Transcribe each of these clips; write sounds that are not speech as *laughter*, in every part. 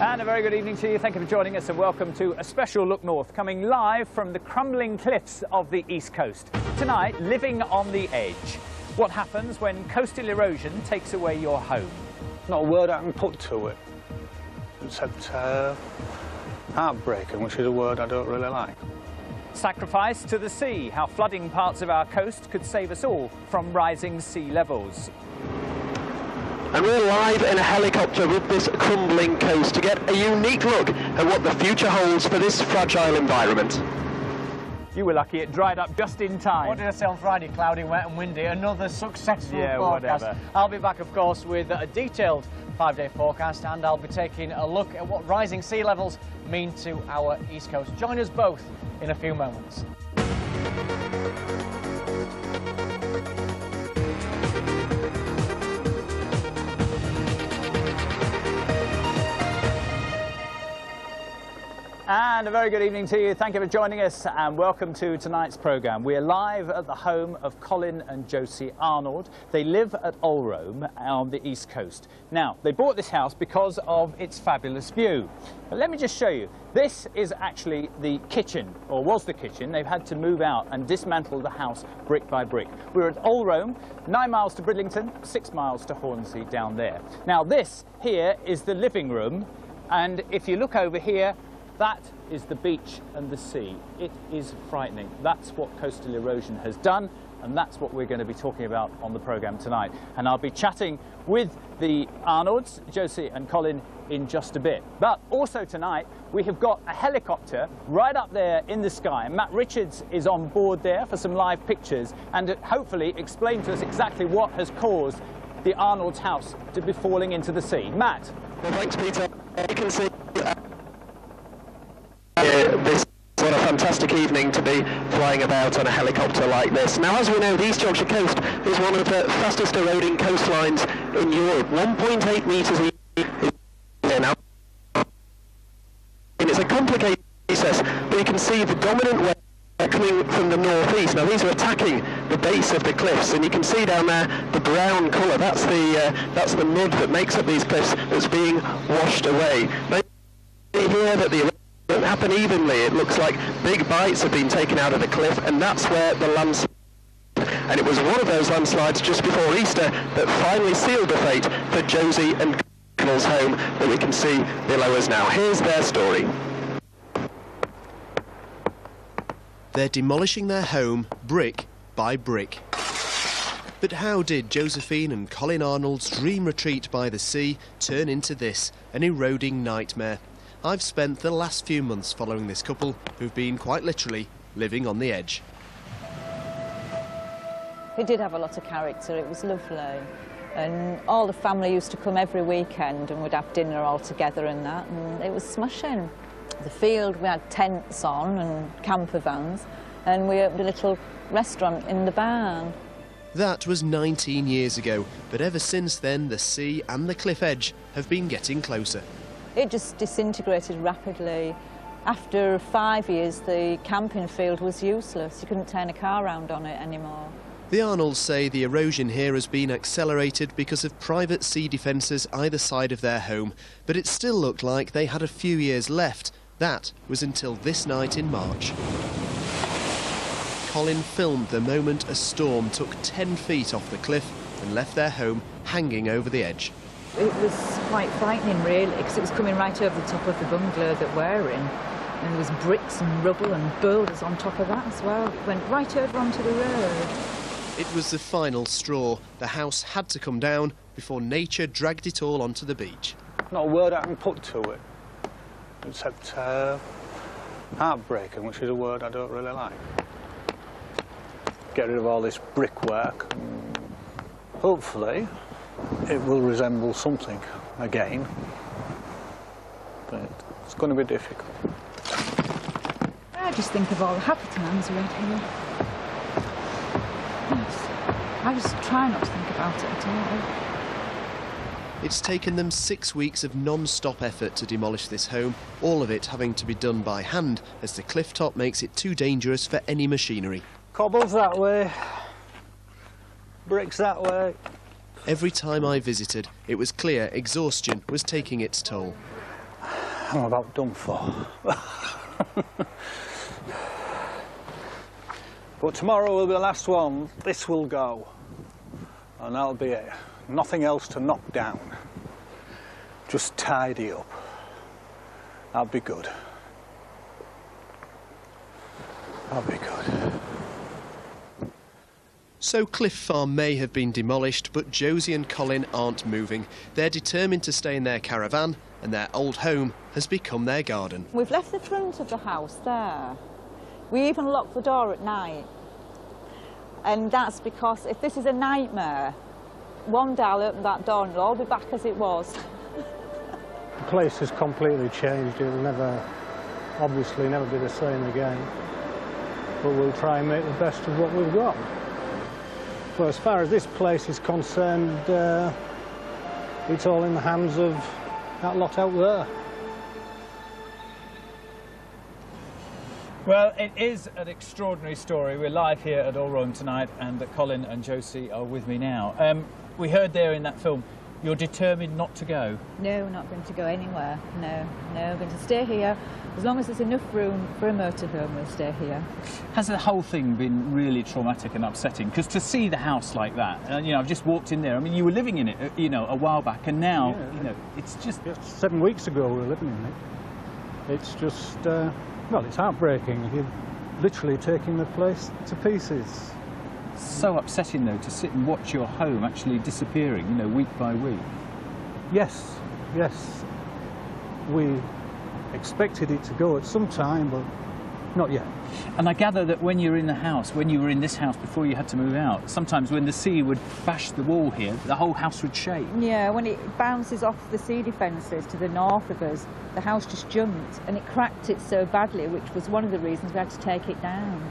And a very good evening to you. Thank you for joining us and welcome to a special look north, coming live from the crumbling cliffs of the east coast. Tonight, living on the edge. What happens when coastal erosion takes away your home? Not a word I can put to it, except uh, heartbreaking, which is a word I don't really like. Sacrifice to the sea, how flooding parts of our coast could save us all from rising sea levels. And we're live in a helicopter with this crumbling coast to get a unique look at what the future holds for this fragile environment. You were lucky it dried up just in time. What did I say on Friday? Cloudy, wet and windy. Another successful Yeah, forecast. whatever. I'll be back, of course, with a detailed five-day forecast and I'll be taking a look at what rising sea levels mean to our east coast. Join us both in a few moments. And a very good evening to you. Thank you for joining us and welcome to tonight's programme. We're live at the home of Colin and Josie Arnold. They live at Ulrome on the east coast. Now, they bought this house because of its fabulous view. But let me just show you. This is actually the kitchen, or was the kitchen. They've had to move out and dismantle the house brick by brick. We're at Ulrome, nine miles to Bridlington, six miles to Hornsea down there. Now, this here is the living room. And if you look over here, that is the beach and the sea. It is frightening. That's what coastal erosion has done, and that's what we're going to be talking about on the programme tonight. And I'll be chatting with the Arnolds, Josie and Colin, in just a bit. But also tonight, we have got a helicopter right up there in the sky. Matt Richards is on board there for some live pictures and hopefully explain to us exactly what has caused the Arnold's house to be falling into the sea. Matt. Well, thanks, Peter. You can see uh, this what a fantastic evening to be flying about on a helicopter like this. Now, as we know, the East Yorkshire coast is one of the fastest eroding coastlines in Europe. 1.8 metres each is now. And it's a complicated process, but you can see the dominant wave coming from the northeast. Now these are attacking the base of the cliffs, and you can see down there the brown colour. That's the uh, that's the mud that makes up these cliffs that's being washed away. Now, you hear that the happen evenly. It looks like big bites have been taken out of the cliff, and that's where the landslide. And it was one of those landslides just before Easter that finally sealed the fate for Josie and Colin's home that we can see below us now. Here's their story. They're demolishing their home brick by brick. But how did Josephine and Colin Arnold's dream retreat by the sea turn into this, an eroding nightmare? I've spent the last few months following this couple who've been quite literally living on the edge. It did have a lot of character, it was lovely. And all the family used to come every weekend and we'd have dinner all together and that, and it was smashing. The field, we had tents on and camper vans, and we opened a little restaurant in the barn. That was 19 years ago, but ever since then the sea and the cliff edge have been getting closer. It just disintegrated rapidly. After five years, the camping field was useless. You couldn't turn a car around on it anymore. The Arnolds say the erosion here has been accelerated because of private sea defences either side of their home, but it still looked like they had a few years left. That was until this night in March. Colin filmed the moment a storm took 10 feet off the cliff and left their home hanging over the edge. It was quite frightening, really, because it was coming right over the top of the bungalow that we're in. And there was bricks and rubble and boulders on top of that as well. It went right over onto the road. It was the final straw. The house had to come down before nature dragged it all onto the beach. Not a word I can put to it, except uh, heartbreaking, which is a word I don't really like. Get rid of all this brickwork. Hopefully, it will resemble something again, but it's going to be difficult. I just think of all the happy times we had here. Yes. I just try not to think about it at all. It's taken them six weeks of non-stop effort to demolish this home, all of it having to be done by hand as the cliff top makes it too dangerous for any machinery. Cobbles that way, bricks that way. Every time I visited, it was clear exhaustion was taking its toll. I'm about done for. but tomorrow will be the last one. This will go. And that'll be it. Nothing else to knock down. Just tidy up. That'll be good. That'll be good. So Cliff Farm may have been demolished, but Josie and Colin aren't moving. They're determined to stay in their caravan, and their old home has become their garden. We've left the front of the house there. We even lock the door at night. And that's because if this is a nightmare, one day I'll open that door and it'll all be back as it was. The place has completely changed. It'll never, obviously, never be the same again. But we'll try and make the best of what we've got. Well, as far as this place is concerned, uh, it's all in the hands of that lot out there. Well, it is an extraordinary story. We're live here at Ulrome tonight, and Colin and Josie are with me now. Um, we heard there in that film, you're determined not to go. No, we're not going to go anywhere. No, no, we're going to stay here. As long as there's enough room for a motorhome, we'll stay here. Has the whole thing been really traumatic and upsetting? Because to see the house like that, and you know, I've just walked in there. I mean, you were living in it, uh, you know, a while back, and now, Yeah. you know, it's just Just seven weeks ago we were living in it. It's just, uh, well, it's heartbreaking. You're literally taking the place to pieces. So upsetting, though, to sit and watch your home actually disappearing, you know, week by week. Yes, yes. We expected it to go at some time, but not yet. And I gather that when you're in the house, when you were in this house before you had to move out, sometimes when the sea would bash the wall here, the whole house would shake. Yeah, when it bounces off the sea defences to the north of us, the house just jumped and it cracked it so badly, which was one of the reasons we had to take it down.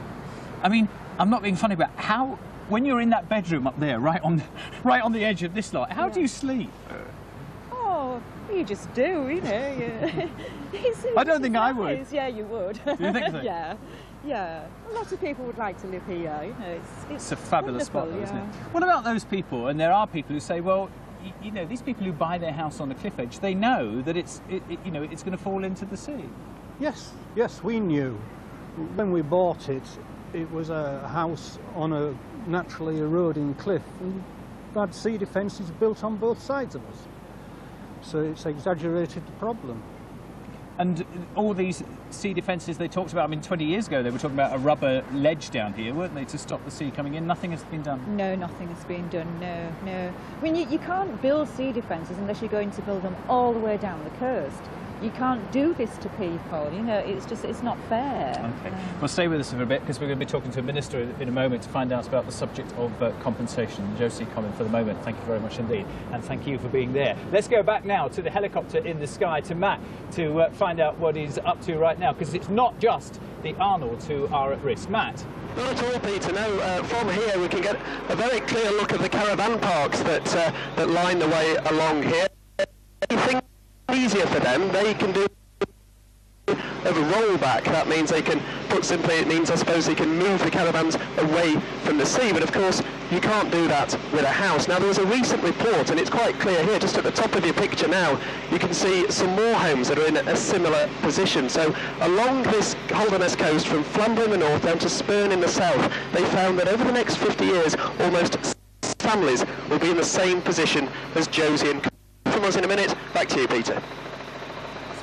I mean, I'm not being funny, but how, when you're in that bedroom up there, right on, *laughs* right on the edge of this lot, how do you sleep? Oh, you just do, you know. Yeah. *laughs* It's- I don't it's think I would. Yeah, you would. Do you think so? *laughs* yeah, yeah. A lot of people would like to live here. You know, it's it's, It's a fabulous spot, wonderful, though, isn't it? What about those people? And there are people who say, well, y- you know, these people who buy their house on the cliff edge, they know that it's, it, it, you know, it's going to fall into the sea. Yes, yes, we knew. When we bought it, it was a house on a naturally eroding cliff and had sea defences built on both sides of us. So it's exaggerated the problem. And all these sea defences they talked about, I mean, 20 years ago they were talking about a rubber ledge down here, weren't they, to stop the sea coming in? Nothing has been done. No, nothing has been done. No, no. I mean, you, you can't build sea defences unless you're going to build them all the way down the coast. You can't do this to people. You know, it's just it's not fair. Okay. No. Well, stay with us for a bit because we're going to be talking to a minister in a moment to find out about the subject of uh, compensation. Josie Colin, for the moment, thank you very much indeed. And thank you for being there. Let's go back now to the helicopter in the sky to Matt to uh, find out what he's up to right now because it's not just the Arnolds who are at risk. Matt. Not at all, Peter. No, uh, from here we can get a very clear look at the caravan parks that uh, that line the way along here. Anything easier for them, they can do a rollback. That means they can, put simply, it means I suppose they can move the caravans away from the sea. But of course, you can't do that with a house. Now, there was a recent report, and it's quite clear here, just at the top of your picture now, you can see some more homes that are in a similar position. So along this Holderness coast, from Flandre in the north down to Spurn in the south, they found that over the next 50 years, almost families will be in the same position as Josie and from us in a minute. Back to you, Peter.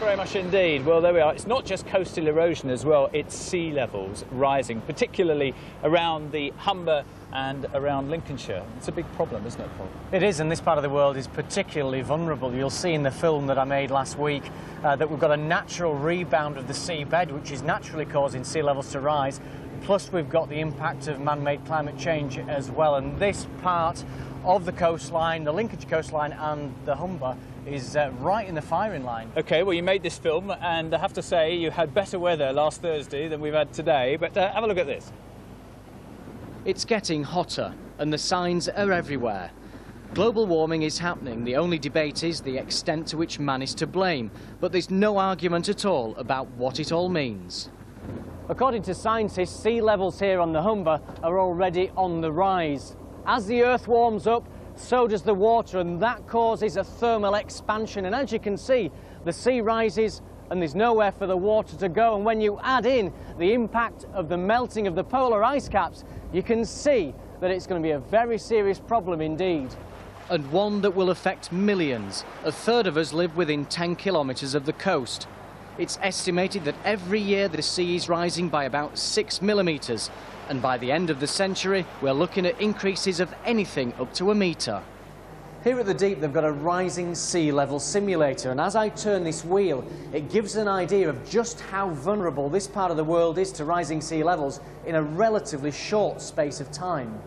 Very much indeed. Well, there we are. It's not just coastal erosion as well, it's sea levels rising, particularly around the Humber and around Lincolnshire. It's a big problem, isn't it, Paul? It is, and this part of the world is particularly vulnerable. You'll see in the film that I made last week uh, that we've got a natural rebound of the seabed, which is naturally causing sea levels to rise. Plus, we've got the impact of man-made climate change as well. And this part of the coastline, the Lincolnshire coastline and the Humber, is uh, right in the firing line. Okay, well, you made this film, and I have to say you had better weather last Thursday than we've had today. But uh, have a look at this. It's getting hotter, and the signs are everywhere. Global warming is happening. The only debate is the extent to which man is to blame. But there's no argument at all about what it all means. According to scientists, sea levels here on the Humber are already on the rise. As the Earth warms up, so does the water, and that causes a thermal expansion. And as you can see, the sea rises and there's nowhere for the water to go. And when you add in the impact of the melting of the polar ice caps, you can see that it's going to be a very serious problem indeed. And one that will affect millions. A third of us live within 10 kilometres of the coast. It's estimated that every year the sea is rising by about six millimetres. And by the end of the century, we're looking at increases of anything up to a metre. Here at the Deep, they've got a rising sea level simulator, and as I turn this wheel, it gives an idea of just how vulnerable this part of the world is to rising sea levels in a relatively short space of time.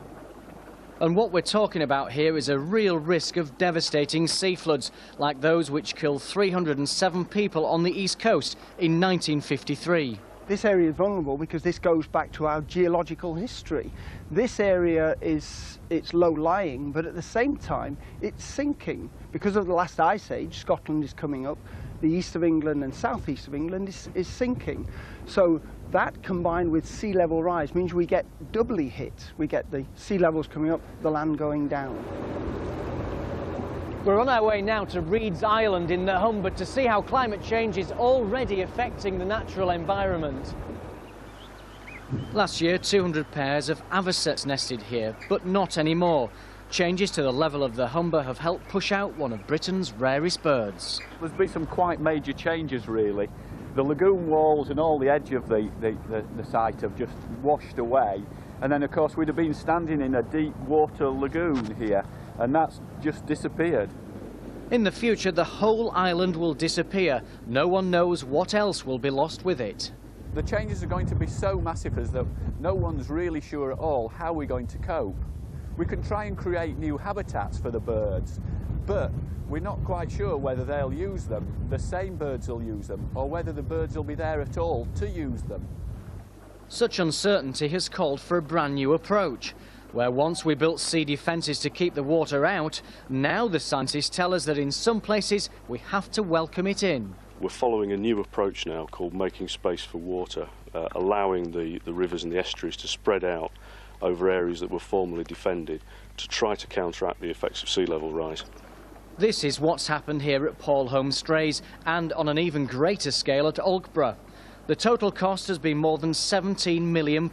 And what we're talking about here is a real risk of devastating sea floods, like those which killed 307 people on the east coast in 1953. This area is vulnerable because this goes back to our geological history. This area is it's low lying, but at the same time it's sinking because of the last ice age. Scotland is coming up. The east of England and southeast of England is, is sinking. So that combined with sea level rise means we get doubly hit. We get the sea levels coming up, the land going down. We're on our way now to Read's Island in the Humber to see how climate change is already affecting the natural environment. Last year, 200 pairs of avocets nested here, but not anymore. Changes to the level of the Humber have helped push out one of Britain's rarest birds. There's been some quite major changes, really. The lagoon walls and all the edge of the, the, the, the site have just washed away. And then, of course, we'd have been standing in a deep water lagoon here, and that's just disappeared. In the future, the whole island will disappear. No one knows what else will be lost with it. The changes are going to be so massive as that no one's really sure at all how we're going to cope. We can try and create new habitats for the birds, but we're not quite sure whether they'll use them, the same birds will use them, or whether the birds will be there at all to use them. Such uncertainty has called for a brand new approach. Where once we built sea defences to keep the water out, now the scientists tell us that in some places we have to welcome it in. We're following a new approach now called making space for water, uh, allowing the, the rivers and the estuaries to spread out over areas that were formerly defended to try to counteract the effects of sea level rise. This is what's happened here at Paull Holme Strays and on an even greater scale at Alkborough. The total cost has been more than £17 million.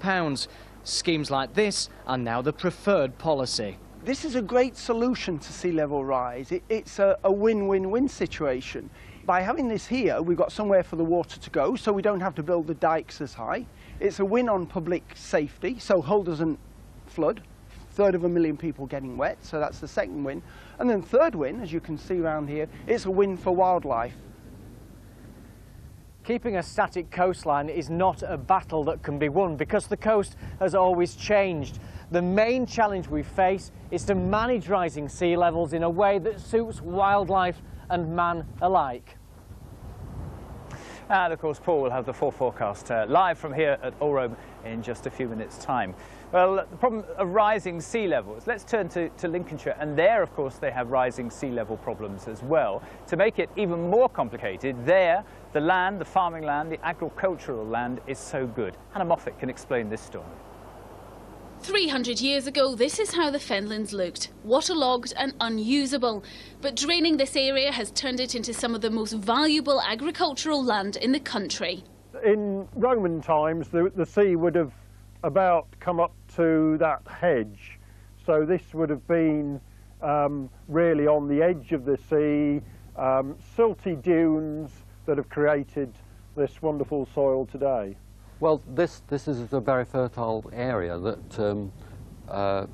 Schemes like this are now the preferred policy. This is a great solution to sea level rise. It, it's a win-win-win situation. By having this here, we've got somewhere for the water to go, so we don't have to build the dikes as high. It's a win on public safety, so Hull doesn't flood. Third of a million people getting wet, so that's the second win. And then third win, as you can see around here, it's a win for wildlife. Keeping a static coastline is not a battle that can be won because the coast has always changed. The main challenge we face is to manage rising sea levels in a way that suits wildlife and man alike. And of course, Paul will have the full forecast uh, live from here at Ulrome in just a few minutes' time. Well, the problem of rising sea levels, let's turn to, to, Lincolnshire. And there, of course, they have rising sea level problems as well. To make it even more complicated, there, the land, the farming land, the agricultural land is so good. Hannah Moffat can explain this story. 300 years ago, this is how the fenlands looked, waterlogged and unusable. But draining this area has turned it into some of the most valuable agricultural land in the country. In Roman times, the, the sea would have about come up to that hedge. So this would have been um, really on the edge of the sea, um, silty dunes that have created this wonderful soil today. Well, this, this is a very fertile area that, um, uh,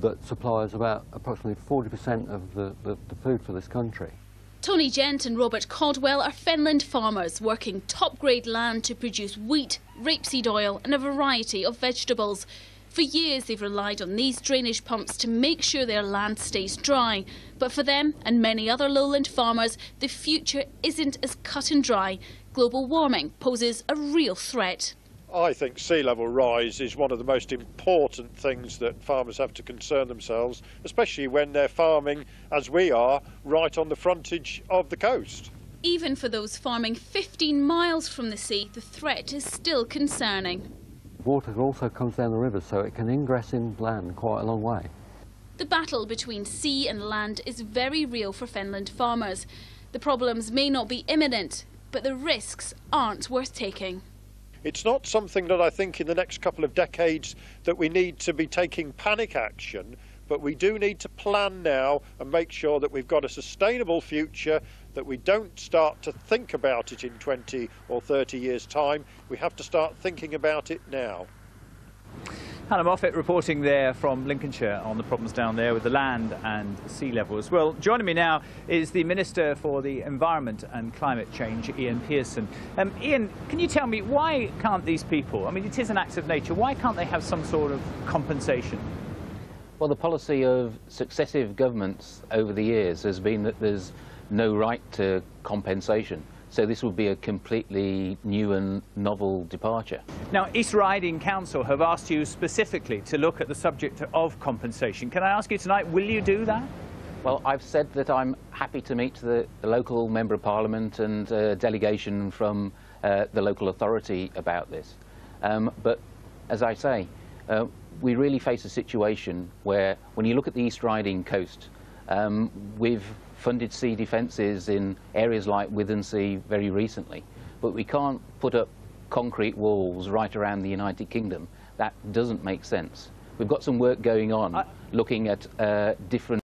that supplies about approximately 40% of the, the, the food for this country. Tony Gent and Robert Caldwell are Fenland farmers working top grade land to produce wheat, rapeseed oil and a variety of vegetables. For years they've relied on these drainage pumps to make sure their land stays dry. But for them and many other lowland farmers, the future isn't as cut and dry. Global warming poses a real threat. I think sea level rise is one of the most important things that farmers have to concern themselves, especially when they're farming, as we are, right on the frontage of the coast. Even for those farming 15 miles from the sea, the threat is still concerning. Water also comes down the river, so it can ingress inland quite a long way. The battle between sea and land is very real for Fenland farmers. The problems may not be imminent, but the risks aren't worth taking. It's not something that I think in the next couple of decades that we need to be taking panic action, but we do need to plan now and make sure that we've got a sustainable future, that we don't start to think about it in 20 or 30 years' time. We have to start thinking about it now. Hannah Moffat reporting there from Lincolnshire on the problems down there with the land and sea levels. Well, joining me now is the Minister for the Environment and Climate Change, Ian Pearson. Um, Ian, can you tell me why can't these people, I mean, it is an act of nature, why can't they have some sort of compensation? Well, the policy of successive governments over the years has been that there's no right to compensation. So this would be a completely new and novel departure. Now, East Riding Council have asked you specifically to look at the subject of compensation. Can I ask you tonight, will you do that? Well, I've said that I'm happy to meet the, the local Member of Parliament and a delegation from uh, the local authority about this. Um, but as I say, uh, we really face a situation where when you look at the East Riding coast, um, we've funded sea defences in areas like Withernsea very recently, but we can't put up concrete walls right around the United Kingdom. That doesn't make sense. We've got some work going on looking at uh, different